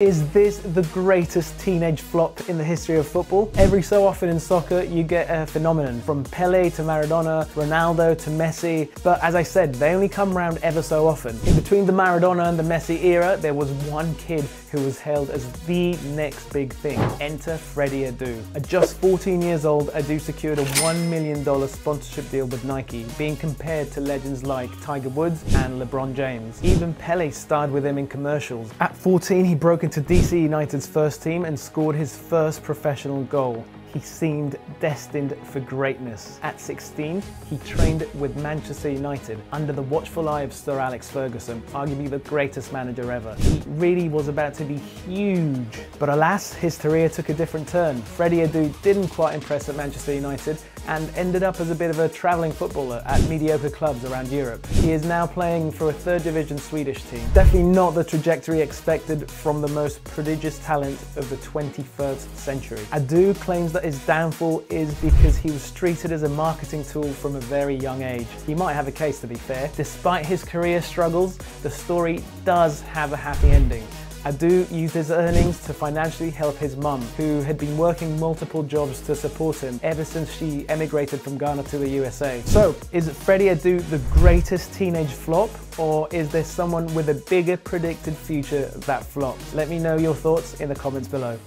Is this the greatest teenage flop in the history of football? Every so often in soccer, you get a phenomenon from Pele to Maradona, Ronaldo to Messi. But as I said, they only come around ever so often. In between the Maradona and the Messi era, there was one kid who was hailed as the next big thing. Enter Freddie Adu. At just 14 years old, Adu secured a $1 million sponsorship deal with Nike, being compared to legends like Tiger Woods and LeBron James. Even Pele starred with him in commercials. At 14, he broke into DC United's first team and scored his first professional goal he seemed destined for greatness. At 16, he trained with Manchester United under the watchful eye of Sir Alex Ferguson, arguably the greatest manager ever. He really was about to be huge. But alas, his career took a different turn. Freddie Adu didn't quite impress at Manchester United and ended up as a bit of a travelling footballer at mediocre clubs around Europe. He is now playing for a third division Swedish team. Definitely not the trajectory expected from the most prodigious talent of the 21st century. Adu claims that his downfall is because he was treated as a marketing tool from a very young age. He might have a case to be fair. Despite his career struggles, the story does have a happy ending. Adu used his earnings to financially help his mum, who had been working multiple jobs to support him ever since she emigrated from Ghana to the USA. So, is Freddie Adu the greatest teenage flop, or is there someone with a bigger predicted future that flopped? Let me know your thoughts in the comments below.